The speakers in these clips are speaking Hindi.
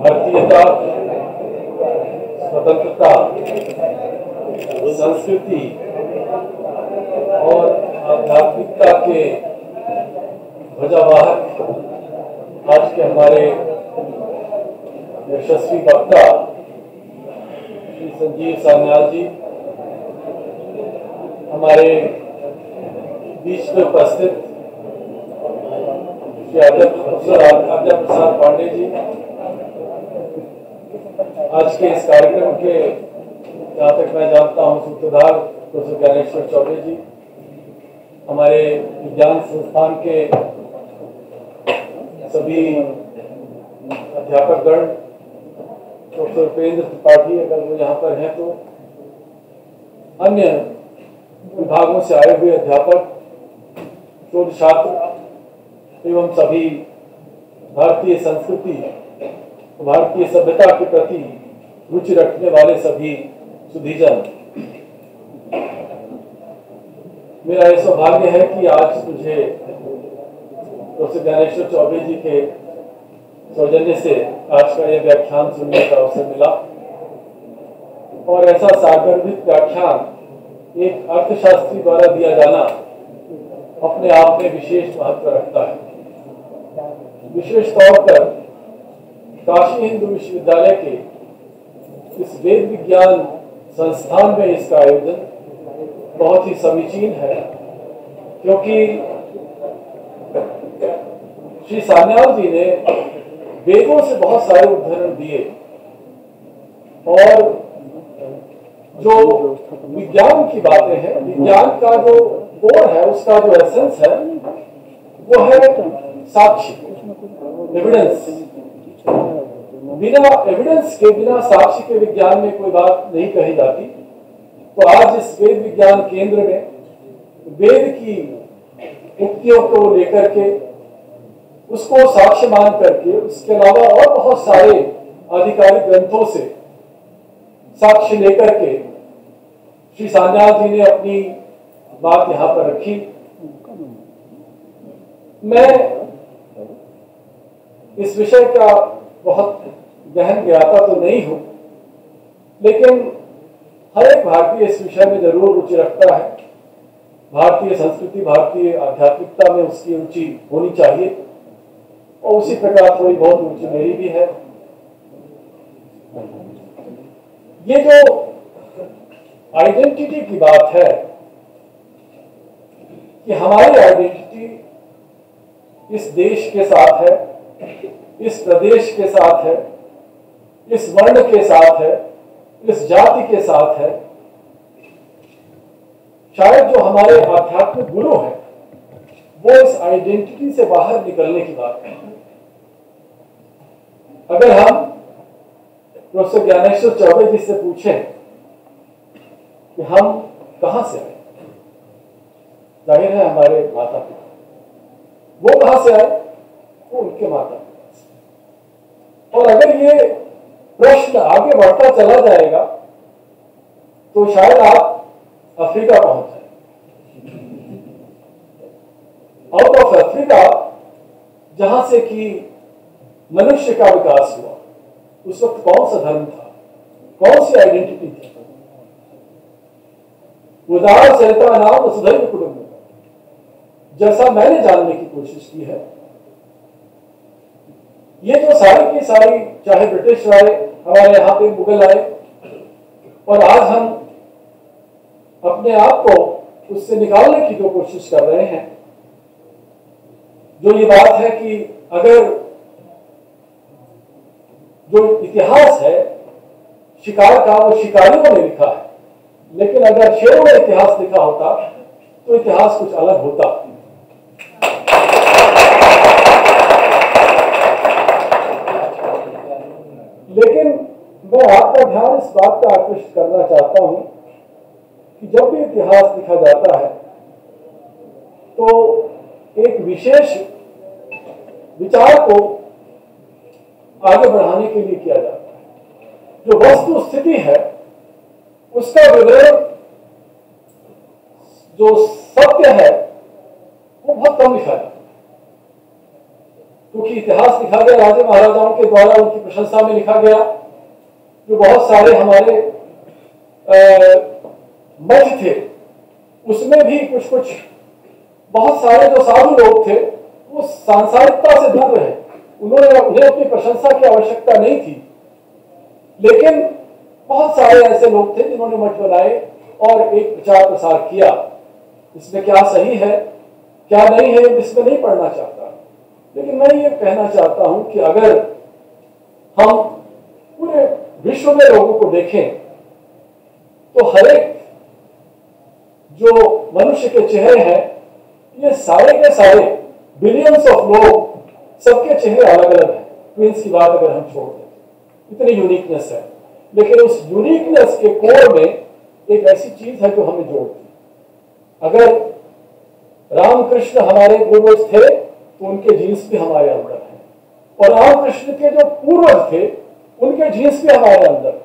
भारतीयता, स्वतंत्रता, संस्कृति और आध्यात्मिकता के ध्वजावाहक आज के हमारे यशस्वी वक्ता श्री संजीव सान्याल जी, हमारे बीच में उपस्थित आद्य प्रसाद पांडे जी, आज के इस कार्यक्रम के जहाँ तक मैं जानता हूँ, सूत्रधार प्रोफेसर ज्ञानेश्वर चौबे जी, हमारे विज्ञान संस्थान के सभी अध्यापकगण प्रोफेसर उपेंद्र त्रिपाठी अगर वो यहाँ पर हैं तो अन्य विभागों से आए हुए अध्यापक, शोध छात्र एवं सभी भारतीय संस्कृति, भारतीय सभ्यता के प्रति रुचि रखने वाले सभी सुधीजन, मेरा यह सौभाग्य है कि आज मुझे ज्ञानेश्वर चौबे जी के सौजन्य से आज का यह व्याख्यान सुनने का अवसर मिला। और ऐसा सागर्भित व्याख्यान एक अर्थशास्त्री द्वारा दिया जाना अपने आप में विशेष महत्व रखता है। विशेष तौर पर काशी हिंदू विश्वविद्यालय के इस वेद विज्ञान संस्थान में इसका आयोजन बहुत ही समीचीन है, क्योंकि श्री सान्याल जी ने वेदों से बहुत सारे उदाहरण दिए और जो विज्ञान की बातें हैं, विज्ञान का जो कोर है, उसका जो एसेंस है, वो है साक्षी। एविडेंस बिना एविडेंस के, बिना साक्षी के विज्ञान में कोई बात नहीं कही जाती। तो आज इस वेद विज्ञान केंद्र में, वेद की उक्तियों को लेकर के, उसको साक्ष्य मान करके, उसके अलावा और बहुत सारे आधिकारिक ग्रंथों से साक्ष्य लेकर के, श्री सान्याल जी ने अपनी बात यहाँ पर रखी। मैं इस विषय का बहुत गहन ज्ञाता तो नहीं हूँ, लेकिन हर एक भारतीय इस विषय में ज़रूर रुचि रखता है। भारतीय संस्कृति, भारतीय आध्यात्मिकता में उसकी रुचि होनी चाहिए, और उसी प्रकार थोड़ी बहुत रुचि मेरी भी है। ये जो आइडेंटिटी की बात है कि हमारी आइडेंटिटी इस देश के साथ है इस प्रदेश के साथ है, इस वर्ण के साथ है, इस जाति के साथ है। शायद जो हमारे आध्यात्मिक गुरु हैं, वो इस आइडेंटिटी से बाहर निकलने की बात है। अगर हम प्रोफेसर ज्ञानेश्वर चौबे जी से पूछें कि हम कहाँ से आए, ज़ाहिर है हमारे माता पिता वो कहाँ से आए? वो उनके माता पिता और अगर ये प्रश्न आगे बढ़ता चला जाएगा तो शायद आप अफ्रीका पहुँच जाए आउट ऑफ़ अफ्रीका, जहाँ से कि मनुष्य का विकास हुआ, उस वक्त कौन सा धर्म था? कौन सी आइडेंटिटी थी? उदाहरण चरिता नाम वसुधैव कुटुंब जैसा मैंने जानने की कोशिश की है ये जो सारी की सारी, चाहे ब्रिटिश आए, हमारे यहाँ पे मुगल आए, और आज हम अपने आप को उससे निकालने की जो कोशिश कर रहे हैं। जो ये बात है कि अगर जो इतिहास है, शिकार का वो शिकारियों ने लिखा है, लेकिन अगर शेरों ने इतिहास लिखा होता तो इतिहास कुछ अलग होता। लेकिन मैं आपका ध्यान इस बात पर आकृष्ट करना चाहता हूँ कि जब भी इतिहास लिखा जाता है तो एक विशेष विचार को आगे बढ़ाने के लिए किया जाता है। जो वस्तु स्थिति है, उसका विवरण जो सत्य है, वो बहुत कम लिखा जाता है। क्योंकि इतिहास लिखा गया, राजे महाराजाओं के द्वारा उनकी प्रशंसा में लिखा गया, जो बहुत सारे हमारे मठ थे, उसमें भी कुछ कुछ बहुत सारे जो साधु लोग थे, वो सांसारिकता से दूर रहे उन्होंने उन्हें अपनी प्रशंसा की आवश्यकता नहीं थी। लेकिन बहुत सारे ऐसे लोग थे जिन्होंने मठ बनाए और एक प्रचार प्रसार किया। इसमें क्या सही है, क्या नहीं है इसमें नहीं पढ़ना चाहता। लेकिन मैं ये कहना चाहता हूँ कि अगर हम पूरे विश्व में लोगों को देखें तो हर एक जो मनुष्य के चेहरे हैं, ये सारे के सारे बिलियंस ऑफ़ लोग सबके चेहरे अलग अलग हैं। ट्विंस की बात अगर हम छोड़ दें, इतनी यूनिकनेस है। लेकिन उस यूनिकनेस के कोर में एक ऐसी चीज़ है जो हमें जोड़ती अगर रामकृष्ण हमारे पूर्वज थे तो उनके जीन्स भी हमारे अंदर हैं। और रामकृष्ण के जो पूर्वज थे, उनके जीन्स भी हमारे अंदर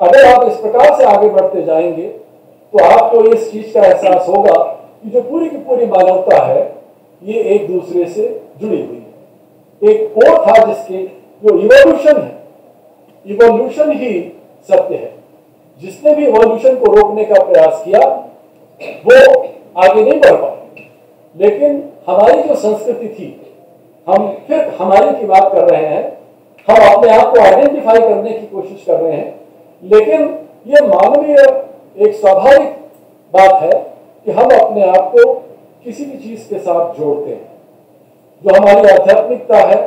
अगर आप इस प्रकार से आगे बढ़ते जाएँगे तो आपको तो इस चीज़ का एहसास होगा कि जो पूरी की पूरी मानवता है, ये एक दूसरे से जुड़ी हुई है। एक कोर था जिसके जो इवोल्यूशन है इवोल्यूशन ही सत्य है। जिसने भी इवोल्यूशन को रोकने का प्रयास किया, वो आगे नहीं बढ़ पाए लेकिन हमारी जो संस्कृति थी, हम फिर हमारी की बात कर रहे हैं, हम अपने आप को आइडेंटिफाई करने की कोशिश कर रहे हैं, लेकिन ये मानवीय एक स्वाभाविक बात है कि हम अपने आप को किसी भी चीज़ के साथ जोड़ते हैं। जो हमारी आध्यात्मिकता है,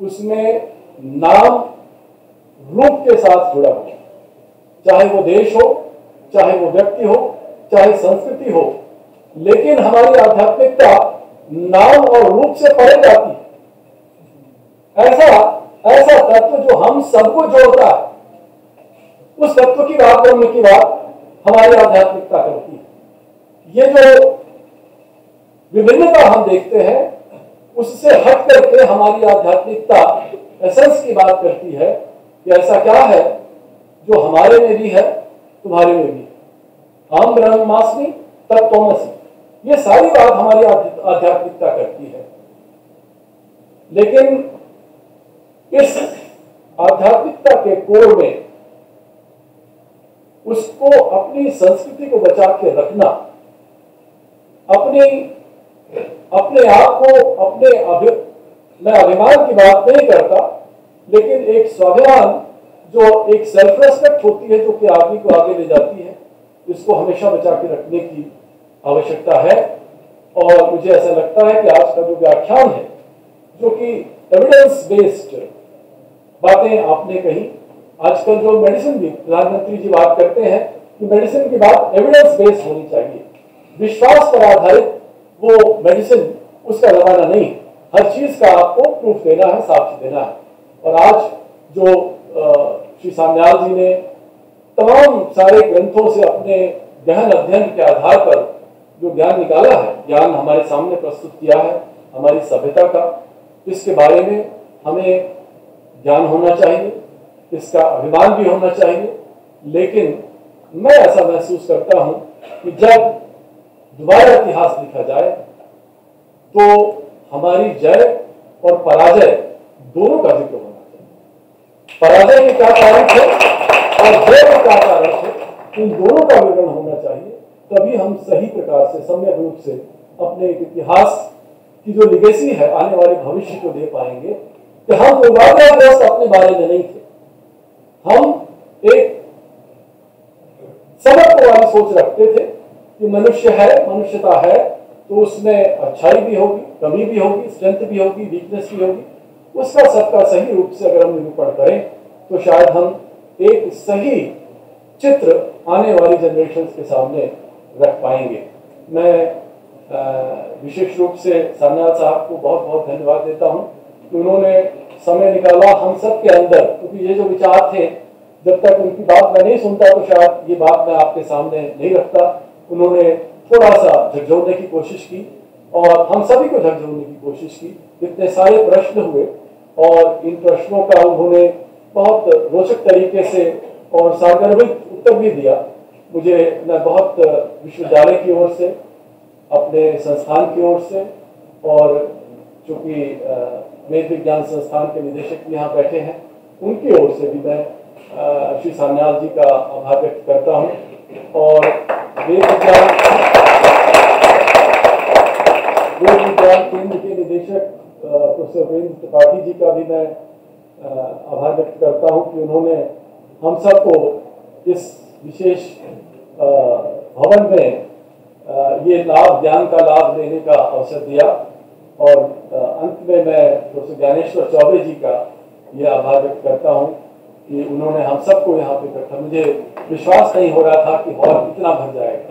उसमें नाम, रूप के साथ जुड़ा हुआ चाहे वो देश हो, चाहे वो व्यक्ति हो, चाहे संस्कृति हो, लेकिन हमारी आध्यात्मिकता नाम और रूप से परे जाती है। ऐसा ऐसा तत्व जो हम सबको जोड़ता है, उस तत्व की बात करने की बात हमारी आध्यात्मिकता करती है। ये जो विभिन्नता हम देखते हैं, उससे हट करके हमारी आध्यात्मिकता एसेंस की बात करती है कि ऐसा क्या है जो हमारे में भी है, तुम्हारे में भी हम ब्रह्मास्मि तब तोमसी ये सारी बात हमारी आध्यात्मिकता करती है। लेकिन इस आध्यात्मिकता के कोर में उसको अपनी संस्कृति को बचा के रखना, अपनी अपने आप को अपने अभि मैं अभिमान की बात नहीं करता, लेकिन एक स्वाभिमान जो एक सेल्फ रेस्पेक्ट होती है, जो कि आदमी को आगे ले जाती है, इसको हमेशा बचा के रखने की आवश्यकता है और मुझे ऐसा लगता है कि आज का जो व्याख्यान है, जो कि एविडेंस बेस्ड बातें आपने कही, आजकल जो मेडिसिन भी, प्रधानमंत्री जी बात करते हैं कि मेडिसिन की बात एविडेंस बेस्ड होनी चाहिए। विश्वास पर आधारित वो मेडिसिन उसका जमाना नहीं हर चीज़ का आपको प्रूफ देना है, साक्ष्य देना है। और आज जो श्री सान्याल जी ने तमाम सारे ग्रंथों से अपने गहन अध्ययन के आधार पर जो ज्ञान निकाला है, ज्ञान हमारे सामने प्रस्तुत किया है, हमारी सभ्यता का, इसके बारे में हमें ज्ञान होना चाहिए, इसका अभिमान भी होना चाहिए। लेकिन मैं ऐसा महसूस करता हूँ कि जब दोबारा इतिहास लिखा जाए तो हमारी जय और पराजय दोनों का ज़िक्र होना चाहिए। पराजय के क्या कारण थे और जय के क्या कारण थे, इन दोनों का विवरण होना चाहिए। तभी हम सही प्रकार से, सम्यक रूप से अपने एक इतिहास की जो लिगेसी है, आने वाले भविष्य को दे पाएँगे। कि हम पूर्वाग्रहग्रस्त अपने बारे में नहीं थे। हम एक समत्व वाली सोच रखते थे कि मनुष्य है, मनुष्यता है तो उसमें अच्छाई भी होगी, कमी भी होगी स्ट्रेंथ भी होगी वीकनेस भी होगी। उसका सबका सही रूप से अगर हम निरूपण करें तो शायद हम एक सही चित्र आने वाली जनरेशन के सामने रख पाएँगे। मैं विशेष रूप से सान्याल साहब को बहुत बहुत धन्यवाद देता हूँ कि उन्होंने समय निकाला हम सब के अंदर, क्योंकि ये जो विचार थे, जब तक उनकी बात मैं नहीं सुनता तो शायद ये बात मैं आपके सामने नहीं रखता। उन्होंने थोड़ा सा झकझोरने की कोशिश की और हम सभी को झकझोरने की कोशिश की। इतने सारे प्रश्न हुए और इन प्रश्नों का उन्होंने बहुत रोचक तरीके से और सार्वजनिक उत्तर भी दिया। मुझे, मैं बहुत विश्वविद्यालय की ओर से, अपने संस्थान की ओर से, और चूँकि वेद विज्ञान संस्थान के निदेशक यहाँ बैठे हैं, उनकी ओर से भी मैं श्री सान्याल जी का आभार व्यक्त करता हूँ। और वेद विज्ञान वेद विज्ञान केंद्र के निदेशक प्रोफेसर वीरेंद्र त्रिपाठी जी का भी मैं आभार व्यक्त करता हूँ कि उन्होंने हम सबको इस विशेष भवन में ये लाभ, ज्ञान का लाभ लेने का अवसर दिया। और अंत में मैं प्रोफेसर ज्ञानेश्वर चौबे जी का ये आभार व्यक्त करता हूँ कि उन्होंने हम सबको यहाँ पे इकट्ठा, मुझे विश्वास नहीं हो रहा था कि हॉल इतना भर जाएगा।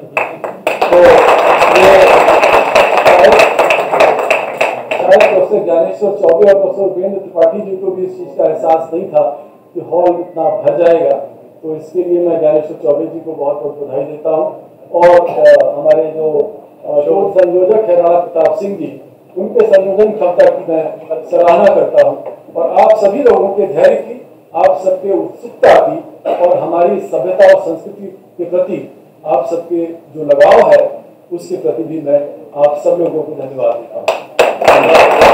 तो ये ज्ञानेश्वर चौबे और प्रोफेसर उपेंद्र त्रिपाठी जी को भी इस चीज़ का एहसास नहीं था कि हॉल इतना भर जाएगा। तो इसके लिए मैं ज्ञानेश्वर चौबे जी को बहुत बहुत बधाई देता हूँ। और आ, हमारे जो शोध संयोजक है राणा प्रताप सिंह जी उनके संयोजन क्षमता की मैं सराहना करता हूँ। और आप सभी लोगों के धैर्य की आप सबके उत्सुकता की और हमारी सभ्यता और संस्कृति के प्रति आप सबके जो लगाव है उसके प्रति भी मैं आप सब लोगों को धन्यवाद देता हूँ।